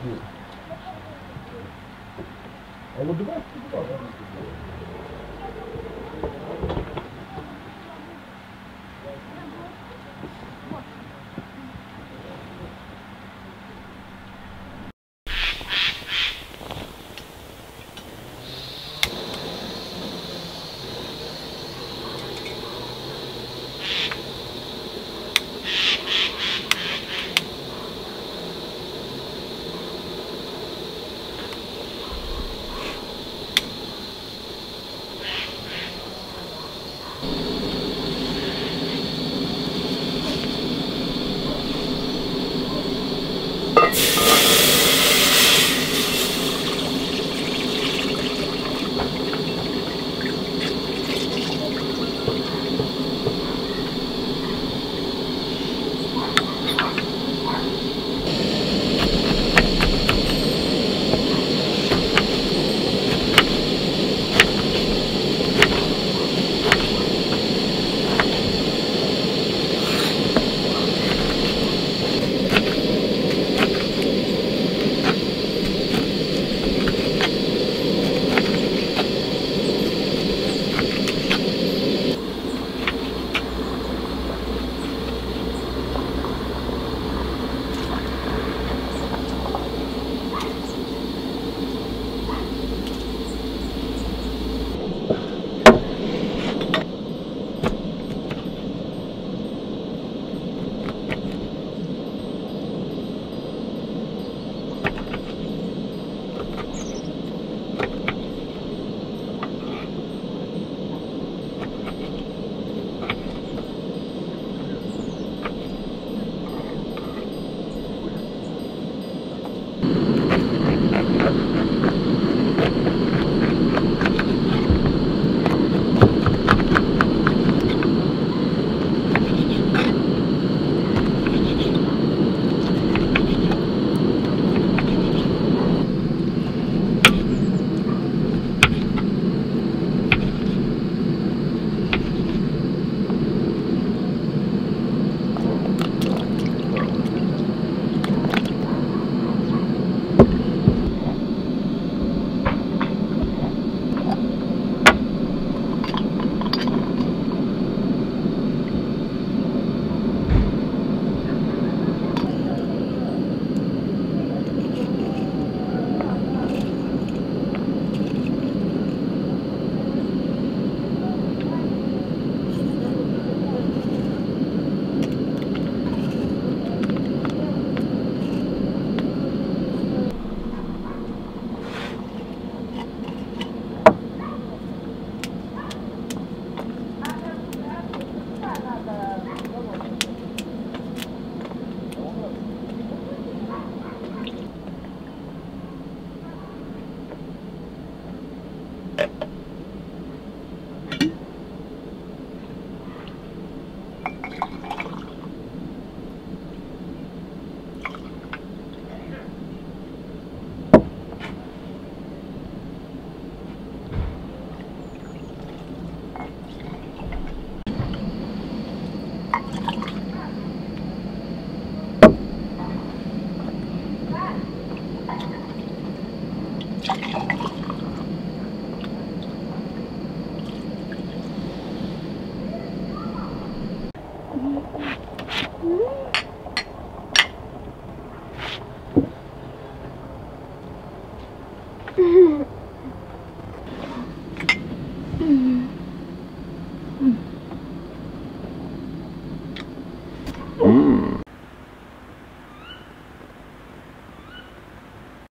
Oldu mu? Oldu mu? Hum.